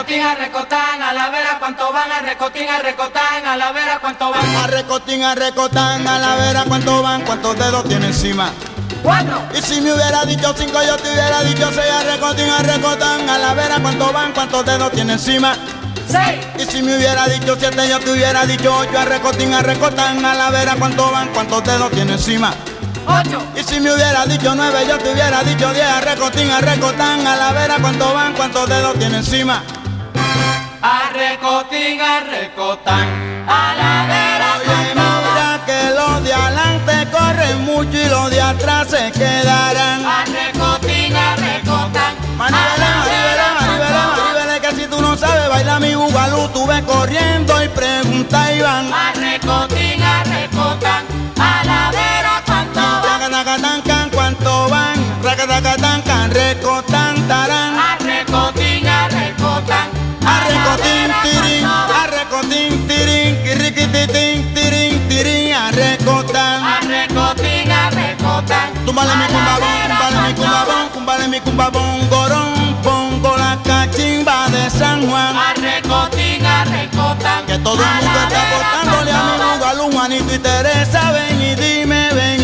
recotín, a recotán, a la vera cuánto van, a recotín, a recotán, a la vera cuánto van. A recotín, a recotán, a la vera cuánto van, cuántos dedos tiene encima. Cuatro. Y si me hubiera dicho cinco, yo te hubiera dicho seis, a recotín, a recotán, a la vera cuánto van, cuántos dedos tiene encima. Seis. Y si me hubiera dicho siete, yo te hubiera dicho ocho, a recotín, a recotán, a la vera cuánto van, cuántos dedos tiene encima. Ocho. Y si me hubiera dicho nueve, yo te hubiera dicho diez, a recotín, a recotán, a la vera cuánto van, cuántos dedos tiene encima. A recotín, a la vera Oye, mira que los de adelante corren mucho y los de atrás se quedarán. A recotín, Túmbale mi cumbabón, túmbale mi cumbabón, van. túmbale mi cumbabón, gorón, pongo la cachimba de San Juan. A recotín, a recotán, Que todo el mundo está vera apostándole a mi bugalú, Juanito y Teresa, ven y dime, ven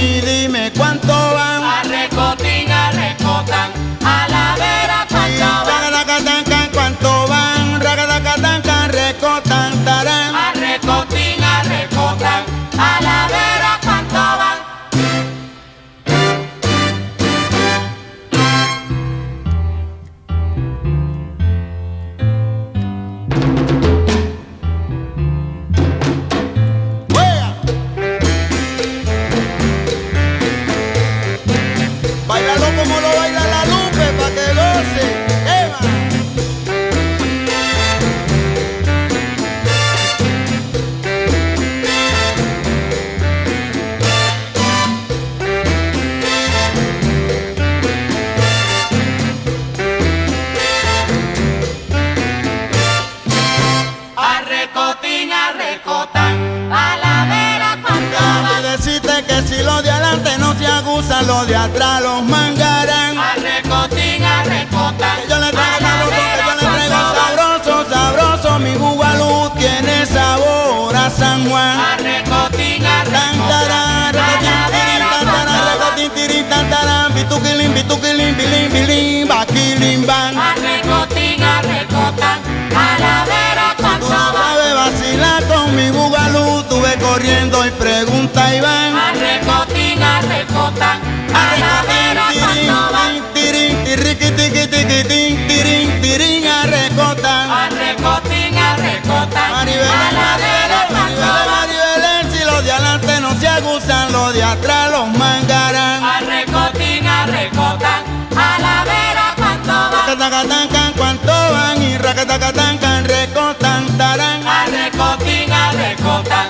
que si los de adelante no se agusan, los de atrás los mangarán. A recotín, a recotán, Que yo le traigo la sabroso, que yo le traigo sabroso, sabroso. Mi bugalú tiene sabor a San Juan. A recotín, a recotán, Tantarán, a la recotín, tirín, tantarán, bituquilín, bituquilín, bilín, bilín, baquilín, ban. A recotín, a recotán, a la vera Tú cuánto no van. sabes vacilar con mi bugalú, tuve corriendo y pregunta Iván. A recotín, a la vera cuánto van. tirín, tiriqui, tiqui, tiqui, tin, tirín, tirín, arrecotan. A recotín, a recotán, Maribela, a la vera van. Maribela, si los de adelante no se agusan, los de atrás los mangarán. A recotín, a la vera cuánto van. Cuánto van y racatacatán, can, recotan, tarán. A recotín, a recotán,